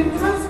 Jesus